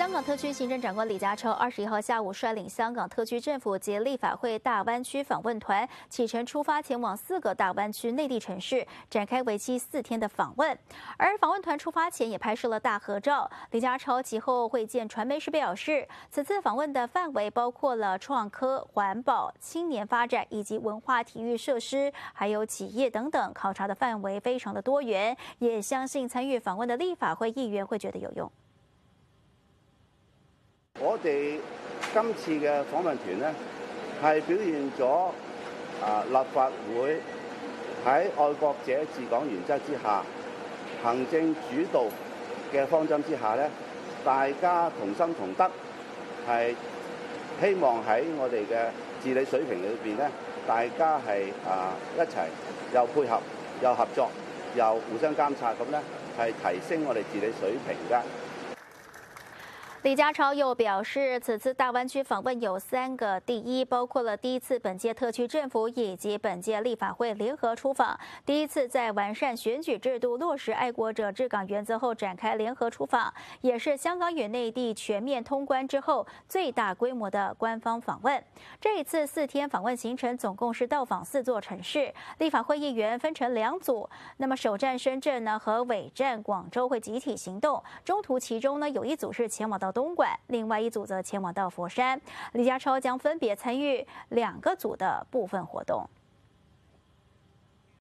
香港特区行政长官李家超二十一号下午率领香港特区政府及立法会大湾区访问团启程出发，前往四个大湾区内地城市，展开为期四天的访问。而访问团出发前也拍摄了大合照。李家超其后会见传媒时表示，此次访问的范围包括了创科、环保、青年发展以及文化体育设施，还有企业等等，考察的范围非常的多元。也相信参与访问的立法会议员会觉得有用。我哋今次嘅访问团咧，系表现咗啊立法会喺爱国者治港原则之下，行政主导嘅方针之下咧，大家同心同德，系希望喺我哋嘅治理水平里边咧，大家系啊一齐又配合又合作又互相监察咁咧，系提升我哋治理水平嘅。李家超又表示，此次大湾区访问有三个第一，包括了第一次本届特区政府以及本届立法会联合出访，第一次在完善选举制度、落实爱国者治港原则后展开联合出访，也是香港与内地全面通关之后最大规模的官方访问。这一次四天访问行程总共是到访四座城市，立法会议员分成两组，那么首站深圳呢和尾站广州会集体行动，中途其中呢有一组是前往到。东莞，另外一组则前往到佛山，李家超将分别参与两个组的部分活动。